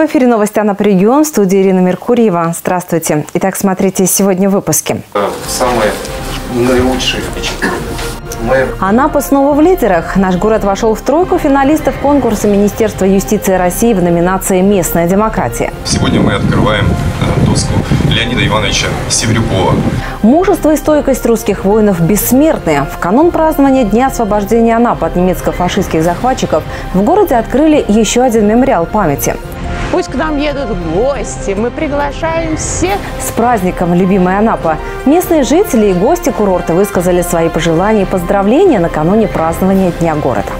В эфире новости Анапа регион. В студии Ирина Меркурьева. Здравствуйте. Итак, смотрите сегодня в выпуске. Самые наилучшие впечатления. Мы Анапа снова в лидерах. Наш город вошел в тройку финалистов конкурса Министерства юстиции России в номинации «Местная демократия». Сегодня мы открываем э, доску Леонида Ивановича Севрюкова. Мужество и стойкость русских воинов бессмертны. В канун празднования Дня освобождения Анапы от немецко-фашистских захватчиков в городе открыли еще один мемориал памяти. Пусть к нам едут гости. Мы приглашаем всех. С праздником, любимая Анапа! Местные жители и гости курорта высказали свои пожелания и поздравления накануне празднования Дня города.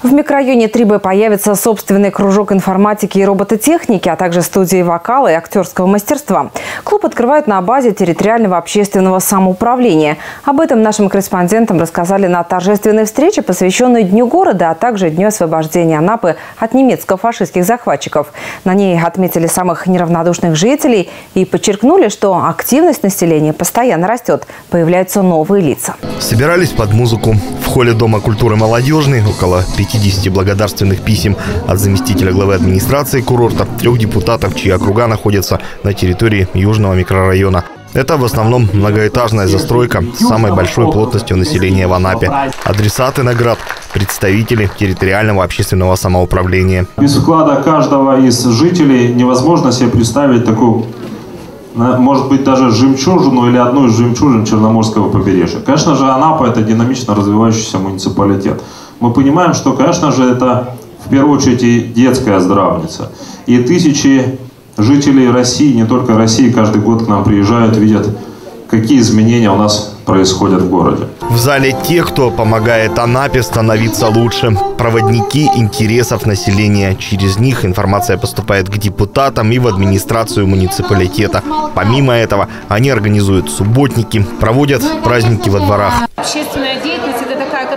В микрорайоне Трибы появится собственный кружок информатики и робототехники, а также студии вокала и актерского мастерства. Клуб открывают на базе территориального общественного самоуправления. Об этом нашим корреспондентам рассказали на торжественной встрече, посвященной Дню города, а также Дню освобождения Анапы от немецко-фашистских захватчиков. На ней отметили самых неравнодушных жителей и подчеркнули, что активность населения постоянно растет. Появляются новые лица. Собирались под музыку. В холле Дома культуры «Молодежный» около 50 благодарственных писем от заместителя главы администрации курорта, трех депутатов, чьи округа находятся на территории Южного микрорайона. Это в основном многоэтажная застройка с самой большой плотностью населения в Анапе. Адресаты наград – представители территориального общественного самоуправления. Без вклада каждого из жителей невозможно себе представить такую, может быть, даже жемчужину или одну из жемчужин Черноморского побережья. Конечно же, Анапа – это динамично развивающийся муниципалитет. Мы понимаем, что, конечно же, это в первую очередь и детская здравница. И тысячи жителей России, не только России, каждый год к нам приезжают, видят, какие изменения у нас происходят в городе. В зале те, кто помогает Анапе становиться лучше. Проводники интересов населения. Через них информация поступает к депутатам и в администрацию муниципалитета. Помимо этого, они организуют субботники, проводят праздники во дворах. Общественная деятельность –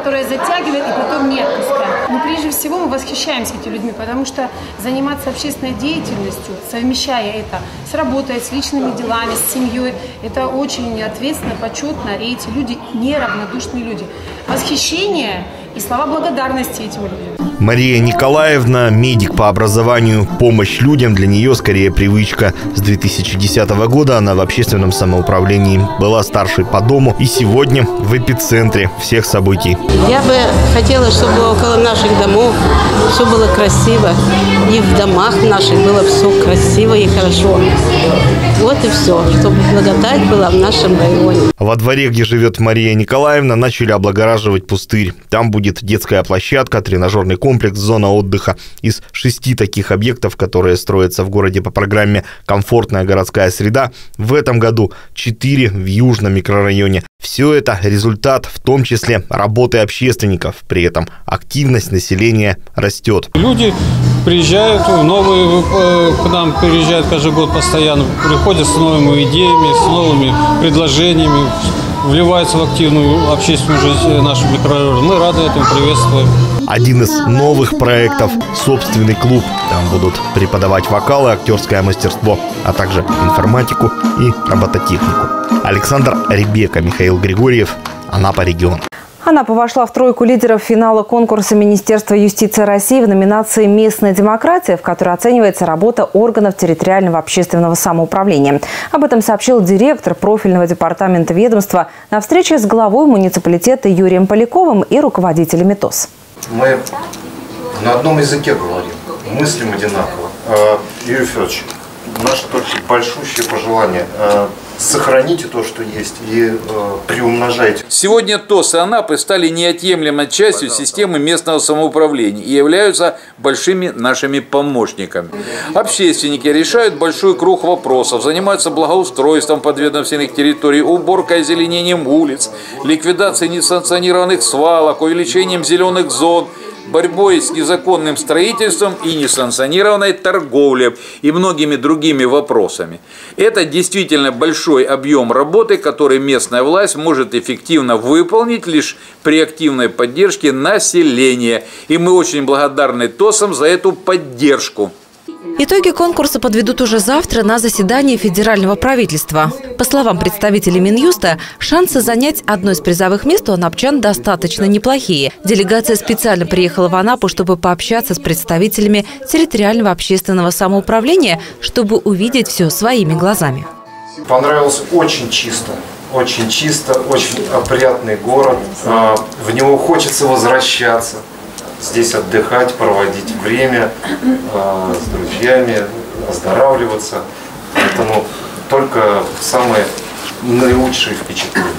которая затягивает и потом мерзкая. Но прежде всего мы восхищаемся этими людьми, потому что заниматься общественной деятельностью, совмещая это с работой, с личными делами, с семьей, это очень ответственно, почетно, и эти люди неравнодушные люди. Восхищение и слова благодарности этим людям. Мария Николаевна – медик по образованию. Помощь людям для нее скорее привычка. С 2010 года она в общественном самоуправлении. Была старшей по дому и сегодня в эпицентре всех событий. Я бы хотела, чтобы около наших домов все было красиво. И в домах наших было все красиво и хорошо. Вот и все, чтобы благодать была в нашем районе. Во дворе, где живет Мария Николаевна, начали облагораживать пустырь. Там будет детская площадка, тренажерный комплекс, зона отдыха. Из шести таких объектов, которые строятся в городе по программе «Комфортная городская среда», в этом году четыре в южном микрорайоне. Все это результат, в том числе, работы общественников. При этом активность населения растет. Люди приезжают, новые э, к нам приезжают каждый год постоянно, приходят с новыми идеями, с новыми предложениями, вливаются в активную общественную жизнь нашего микрорайона. Мы рады этому, приветствуем. Один из новых проектов – собственный клуб. Там будут преподавать вокал и актерское мастерство, а также информатику и робототехнику. Александр Ребека, Михаил Григорьев, Анапа регион. Анапа вошла в тройку лидеров финала конкурса Министерства юстиции России в номинации «Местная демократия», в которой оценивается работа органов территориального общественного самоуправления. Об этом сообщил директор профильного департамента ведомства на встрече с главой муниципалитета Юрием Поляковым и руководителями ТОС. Мы на одном языке говорим, мыслим одинаково. А, Юрий Федорович, наше только большущее пожелание. Сохраните то, что есть, и э, приумножайте. Сегодня ТОС и Анапы стали неотъемлемой частью системы местного самоуправления и являются большими нашими помощниками. Общественники решают большой круг вопросов, занимаются благоустройством подведомственных территорий, уборкой и озеленением улиц, ликвидацией несанкционированных свалок, увеличением зеленых зон, борьбой с незаконным строительством и несанкционированной торговлей и многими другими вопросами. Это действительно большой объем работы, который местная власть может эффективно выполнить лишь при активной поддержке населения. И мы очень благодарны ТОСам за эту поддержку. Итоги конкурса подведут уже завтра на заседании федерального правительства. По словам представителей Минюста, шансы занять одно из призовых мест у анапчан достаточно неплохие. Делегация специально приехала в Анапу, чтобы пообщаться с представителями территориального общественного самоуправления, чтобы увидеть все своими глазами. Понравился очень чисто. Очень чисто, очень опрятный город. А, в него хочется возвращаться здесь отдыхать, проводить время э, с друзьями, оздоравливаться. Поэтому только самые наилучшие впечатления.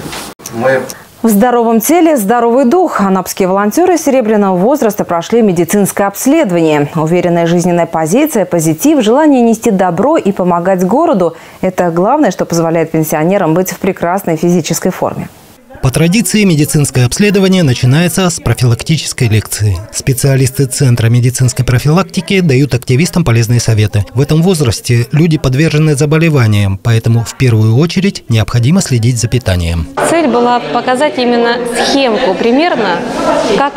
Мы в здоровом теле здоровый дух. Анапские волонтеры серебряного возраста прошли медицинское обследование. Уверенная жизненная позиция, позитив, желание нести добро и помогать городу – это главное, что позволяет пенсионерам быть в прекрасной физической форме. По традиции медицинское обследование начинается с профилактической лекции. Специалисты Центра медицинской профилактики дают активистам полезные советы. В этом возрасте люди подвержены заболеваниям, поэтому в первую очередь необходимо следить за питанием. Цель была показать именно схемку примерно, как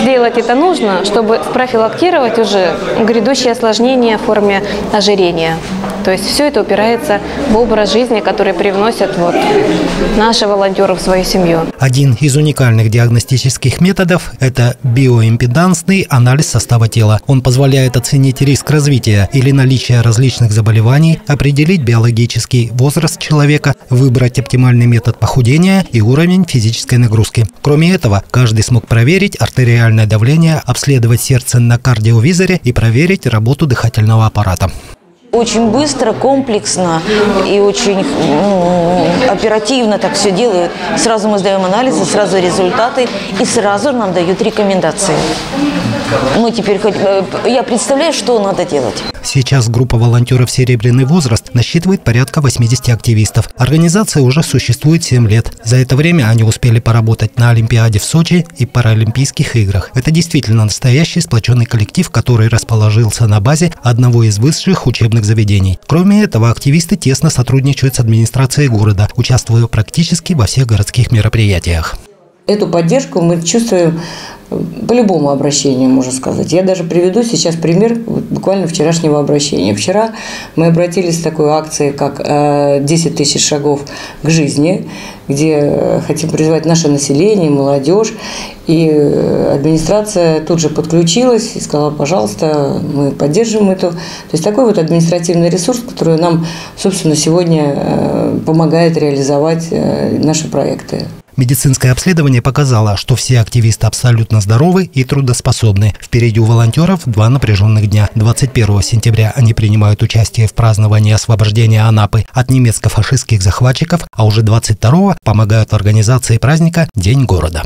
сделать это нужно, чтобы профилактировать уже грядущие осложнения в форме ожирения. То есть все это упирается в образ жизни, который привносят вот наши волонтеры в свою семью. Один из уникальных диагностических методов – это биоимпедансный анализ состава тела. Он позволяет оценить риск развития или наличия различных заболеваний, определить биологический возраст человека, выбрать оптимальный метод похудения и уровень физической нагрузки. Кроме этого, каждый смог проверить артериальное давление, обследовать сердце на кардиовизоре и проверить работу дыхательного аппарата очень быстро, комплексно и очень ну, оперативно так все делают. Сразу мы сдаем анализы, сразу результаты и сразу нам дают рекомендации. Мы теперь хоть... Э, я представляю, что надо делать. Сейчас группа волонтеров «Серебряный возраст» насчитывает порядка 80 активистов. Организация уже существует 7 лет. За это время они успели поработать на Олимпиаде в Сочи и Паралимпийских играх. Это действительно настоящий сплоченный коллектив, который расположился на базе одного из высших учебных заведений. Кроме этого, активисты тесно сотрудничают с администрацией города, участвуя практически во всех городских мероприятиях. Эту поддержку мы чувствуем по любому обращению, можно сказать. Я даже приведу сейчас пример буквально вчерашнего обращения. Вчера мы обратились с такой акцией, как 10 э, тысяч шагов к жизни, где э, хотим призвать наше население, молодежь. И э, администрация тут же подключилась и сказала, пожалуйста, мы поддерживаем эту. То есть такой вот административный ресурс, который нам, собственно, сегодня помогает реализовать наши проекты. Медицинское обследование показало, что все активисты абсолютно здоровы и трудоспособны. Впереди у волонтеров два напряженных дня. 21 сентября они принимают участие в праздновании освобождения Анапы от немецко-фашистских захватчиков, а уже 22 помогают в организации праздника День города.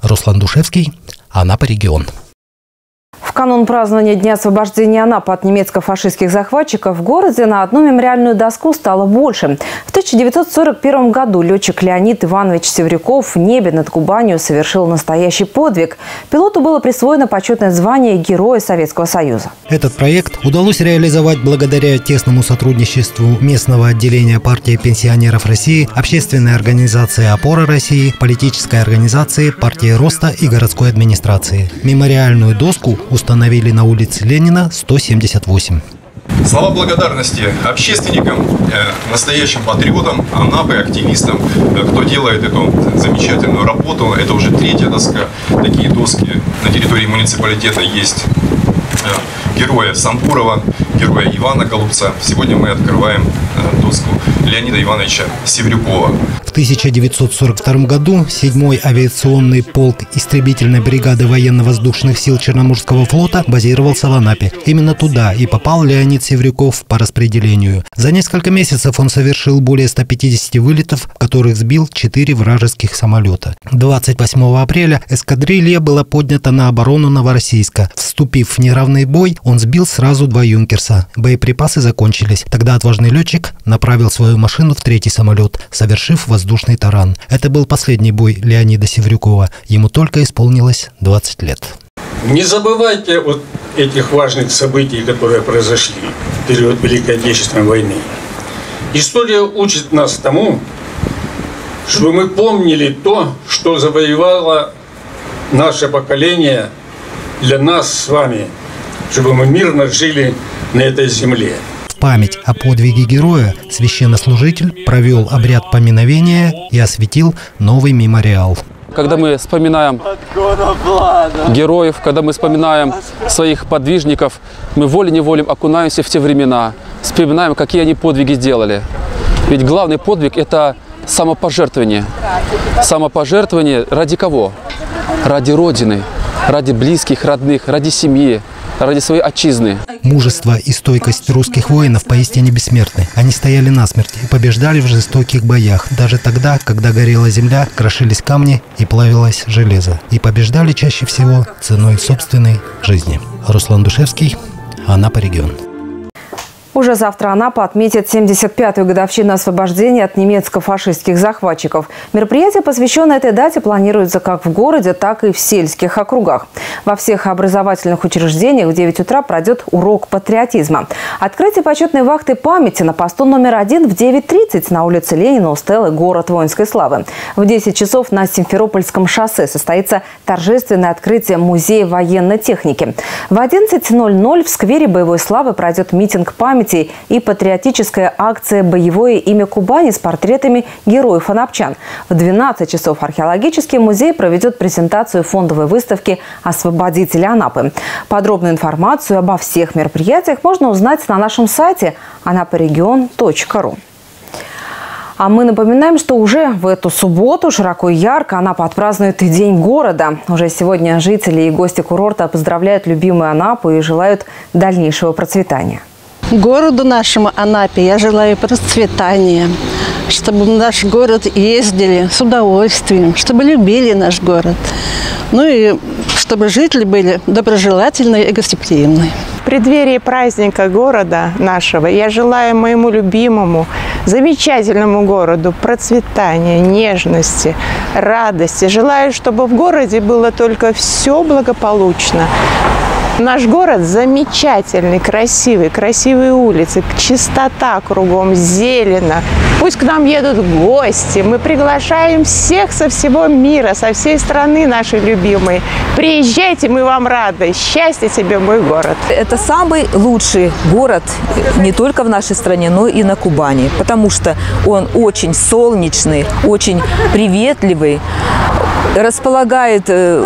Руслан Душевский, Анапа регион. В канун празднования Дня освобождения Анапы от немецко-фашистских захватчиков в городе на одну мемориальную доску стало больше. В 1941 году летчик Леонид Иванович Севрюков в небе над Кубанью совершил настоящий подвиг. Пилоту было присвоено почетное звание Героя Советского Союза. Этот проект удалось реализовать благодаря тесному сотрудничеству местного отделения партии пенсионеров России, общественной организации «Опора России», политической организации партии Роста и городской администрации. Мемориальную доску установили на улице Ленина 178. Слова благодарности общественникам, э, настоящим патриотам, Анапы, активистам, э, кто делает эту замечательную работу. Это уже третья доска. Такие доски на территории муниципалитета есть э, героя Сампурова, героя Ивана Голубца. Сегодня мы открываем доску Леонида Ивановича Севрюкова. В 1942 году 7-й авиационный полк истребительной бригады военно-воздушных сил Черноморского флота базировался в Анапе. Именно туда и попал Леонид Севрюков по распределению. За несколько месяцев он совершил более 150 вылетов, в которых сбил 4 вражеских самолета. 28 апреля эскадрилья была поднята на оборону Новороссийска. Вступив в неравный бой, он сбил сразу два «Юнкерса». Боеприпасы закончились. Тогда отважный летчик направил свою машину в третий самолет, совершив воздушный таран. Это был последний бой Леонида Севрюкова. Ему только исполнилось 20 лет. Не забывайте вот этих важных событий, которые произошли в период Великой Отечественной войны. История учит нас тому, чтобы мы помнили то, что завоевало наше поколение для нас с вами чтобы мы мирно жили на этой земле. Память о подвиге героя священнослужитель провел обряд поминовения и осветил новый мемориал. Когда мы вспоминаем героев, когда мы вспоминаем своих подвижников, мы волей-неволей окунаемся в те времена, вспоминаем, какие они подвиги сделали. Ведь главный подвиг – это самопожертвование. Самопожертвование ради кого? Ради Родины, ради близких, родных, ради семьи, ради своей отчизны. Мужество и стойкость русских воинов поистине бессмертны. Они стояли насмерть и побеждали в жестоких боях, даже тогда, когда горела земля, крошились камни и плавилось железо. И побеждали чаще всего ценой собственной жизни. Руслан Душевский, Анапа регион. Уже завтра Анапа отметит 75-ю годовщину освобождения от немецко-фашистских захватчиков. Мероприятие, посвященное этой дате, планируется как в городе, так и в сельских округах. Во всех образовательных учреждениях в 9 утра пройдет урок патриотизма. Открытие почетной вахты памяти на посту номер один в 9.30 на улице Ленина у Стеллы «Город воинской славы». В 10 часов на Симферопольском шоссе состоится торжественное открытие Музея военной техники. В 11.00 в сквере боевой славы пройдет митинг памяти памяти и патриотическая акция «Боевое имя Кубани» с портретами героев анапчан. В 12 часов археологический музей проведет презентацию фондовой выставки «Освободители Анапы». Подробную информацию обо всех мероприятиях можно узнать на нашем сайте anaporegion.ru. А мы напоминаем, что уже в эту субботу широко и ярко Анапа отпразднует День города. Уже сегодня жители и гости курорта поздравляют любимую Анапу и желают дальнейшего процветания. Городу нашему Анапе я желаю процветания, чтобы в наш город ездили с удовольствием, чтобы любили наш город. Ну и чтобы жители были доброжелательные и гостеприимные. В преддверии праздника города нашего я желаю моему любимому, замечательному городу процветания, нежности, радости. Желаю, чтобы в городе было только все благополучно. Наш город замечательный, красивый, красивые улицы, чистота кругом, зелено. Пусть к нам едут гости. Мы приглашаем всех со всего мира, со всей страны нашей любимой. Приезжайте, мы вам рады. Счастья тебе, мой город. Это самый лучший город не только в нашей стране, но и на Кубани, потому что он очень солнечный, очень приветливый, располагает э,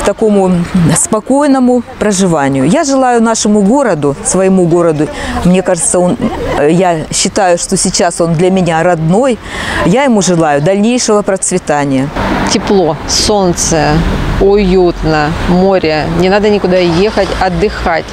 к такому спокойному проживанию. Я желаю нашему городу, своему городу, мне кажется, он, э, я считаю, что сейчас он для меня родной, я ему желаю дальнейшего процветания. Тепло, солнце, уютно, море, не надо никуда ехать, отдыхать.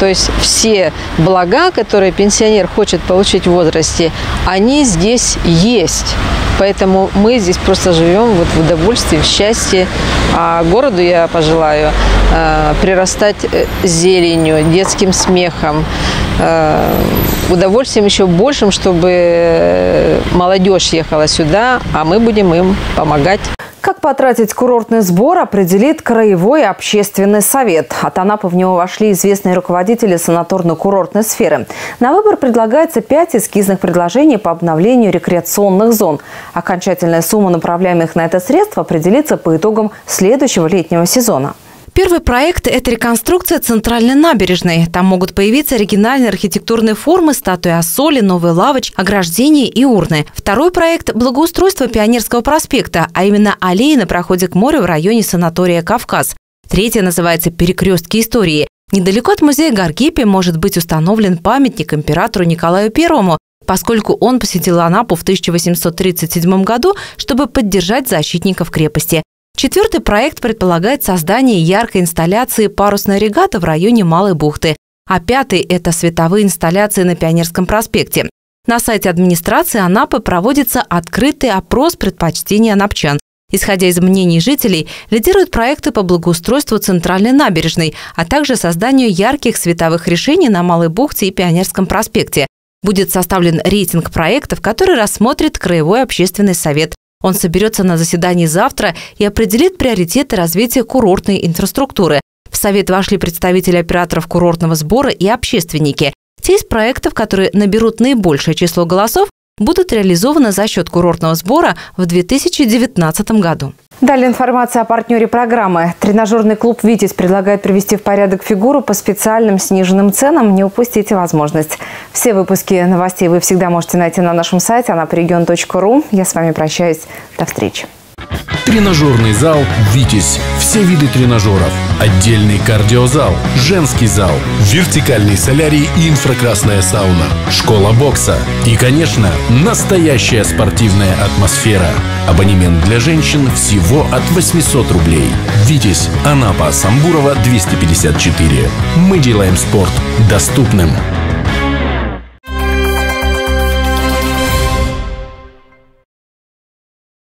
То есть все блага, которые пенсионер хочет получить в возрасте, они здесь есть. Поэтому мы здесь просто живем вот в удовольствии, в счастье. А городу я пожелаю э, прирастать э, зеленью, детским смехом, э, удовольствием еще большим, чтобы молодежь ехала сюда, а мы будем им помогать. Как потратить курортный сбор, определит Краевой общественный совет. От Анапы в него вошли известные руководители санаторно-курортной сферы. На выбор предлагается пять эскизных предложений по обновлению рекреационных зон. Окончательная сумма направляемых на это средств определится по итогам следующего летнего сезона. Первый проект – это реконструкция центральной набережной. Там могут появиться оригинальные архитектурные формы, статуи Ассоли, новые лавоч, ограждения и урны. Второй проект – благоустройство Пионерского проспекта, а именно аллеи на проходе к морю в районе санатория «Кавказ». Третье называется «Перекрестки истории». Недалеко от музея Гаргипи может быть установлен памятник императору Николаю Первому, поскольку он посетил Анапу в 1837 году, чтобы поддержать защитников крепости. Четвертый проект предполагает создание яркой инсталляции парусной регаты в районе Малой бухты, а пятый – это световые инсталляции на Пионерском проспекте. На сайте администрации Анапы проводится открытый опрос предпочтений анапчан. Исходя из мнений жителей, лидируют проекты по благоустройству центральной набережной, а также созданию ярких световых решений на Малой бухте и Пионерском проспекте. Будет составлен рейтинг проектов, который рассмотрит Краевой общественный совет. Он соберется на заседании завтра и определит приоритеты развития курортной инфраструктуры. В Совет вошли представители операторов курортного сбора и общественники. Те из проектов, которые наберут наибольшее число голосов, будут реализованы за счет курортного сбора в 2019 году. Далее информация о партнере программы. Тренажерный клуб «Витязь» предлагает привести в порядок фигуру по специальным сниженным ценам. Не упустите возможность. Все выпуски новостей вы всегда можете найти на нашем сайте anaporegion.ru. Я с вами прощаюсь. До встречи. Тренажерный зал «Витязь». Все виды тренажеров. Отдельный кардиозал, женский зал, вертикальный солярий и инфракрасная сауна, школа бокса и, конечно, настоящая спортивная атмосфера. Абонемент для женщин всего от 800 рублей. «Витязь», Анапа, Самбурова, 254. Мы делаем спорт доступным.